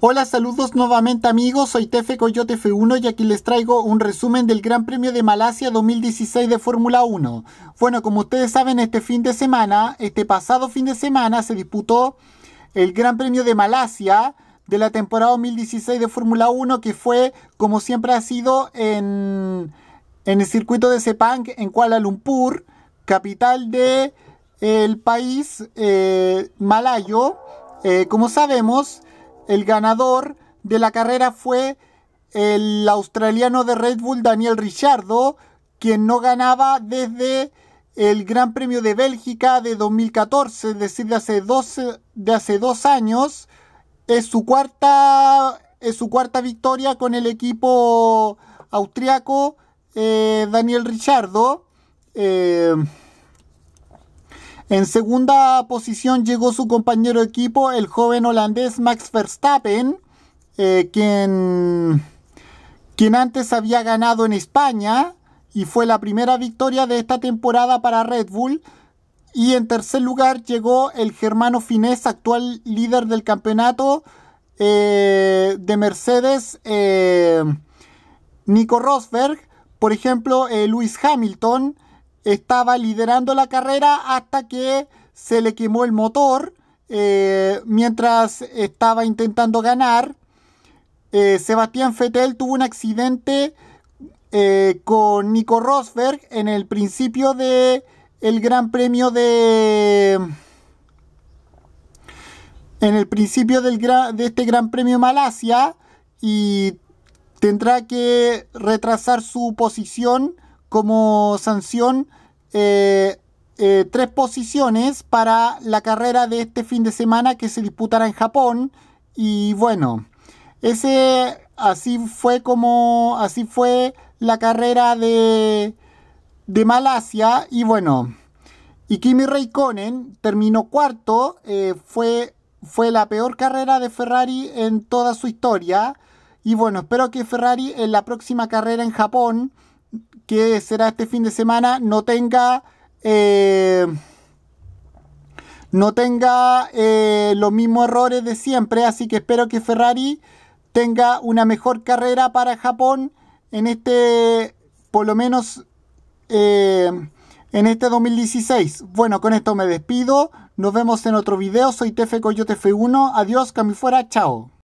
Hola, saludos nuevamente amigos, soy Tefe Coyote F1 y aquí les traigo un resumen del Gran Premio de Malasia 2016 de Fórmula 1. Bueno, como ustedes saben, este fin de semana, este pasado fin de semana se disputó el Gran Premio de Malasia de la temporada 2016 de Fórmula 1 que fue, como siempre ha sido, en, el circuito de Sepang en Kuala Lumpur, capital de el país eh, malayo. Eh, como sabemos, el ganador de la carrera fue el australiano de Red Bull Daniel Ricciardo, quien no ganaba desde el Gran Premio de Bélgica de 2014, es decir, de hace dos, de hace dos años. Es su cuarta, es su cuarta victoria con el equipo austriaco eh, Daniel Ricciardo. Eh, en segunda posición llegó su compañero de equipo, el joven holandés Max Verstappen, eh, quien, quien antes había ganado en España y fue la primera victoria de esta temporada para Red Bull. Y en tercer lugar llegó el germano finés, actual líder del campeonato eh, de Mercedes, eh, Nico Rosberg. Por ejemplo, Lewis Hamilton estaba liderando la carrera hasta que se le quemó el motor eh, mientras estaba intentando ganar. Eh, Sebastián Fettel tuvo un accidente eh, con Nico Rosberg en el principio de el Gran Premio de en el principio del de este Gran Premio Malasia y tendrá que retrasar su posición como sanción eh, eh, tres posiciones para la carrera de este fin de semana que se disputará en Japón. Y bueno, ese así fue como así fue la carrera de, de Malasia. Y bueno, y Kimi Raikkonen terminó cuarto. Eh, fue, fue la peor carrera de Ferrari en toda su historia. Y bueno, espero que Ferrari en la próxima carrera en Japón que será este fin de semana no tenga eh, no tenga eh, los mismos errores de siempre. Así que espero que Ferrari tenga una mejor carrera para Japón en este por lo menos eh, en este 2016 bueno con esto me despido. Nos vemos en otro video. Soy Tefe Coyote F1 adiós cami fuera. Chao